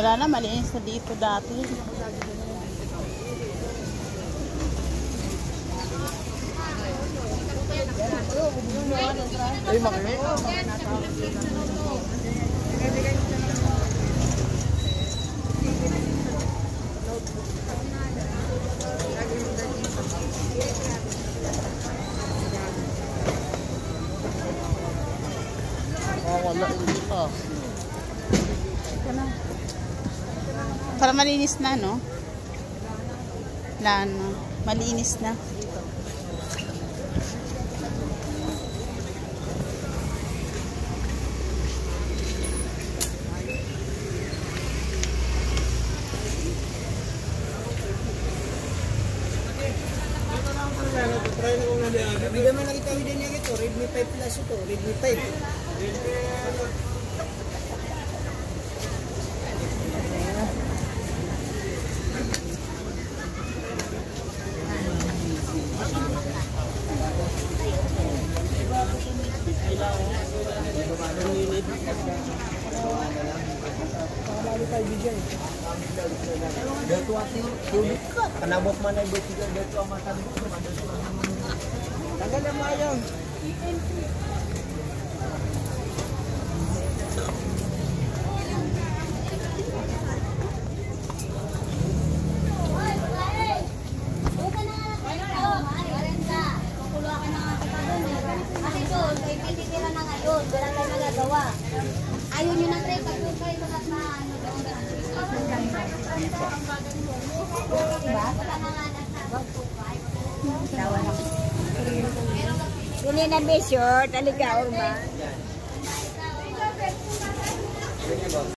Wala na, malinis na dito dati. Ay, makini. Ah, wala. Hindi Para malinis na, no? Wala. Malinis na. May naman nakita ko din ito, Redmi 5 Plus ito, Redmi 5. Dia tua tu, tu dekat. Kena buat mana ibu tiga dia tua mata tu. Tangan yang mayang. Ayaw nyo na pre, pag po kayo lahat na ano. Diba? Tawa na ko. Dili na be sure, talaga, ba?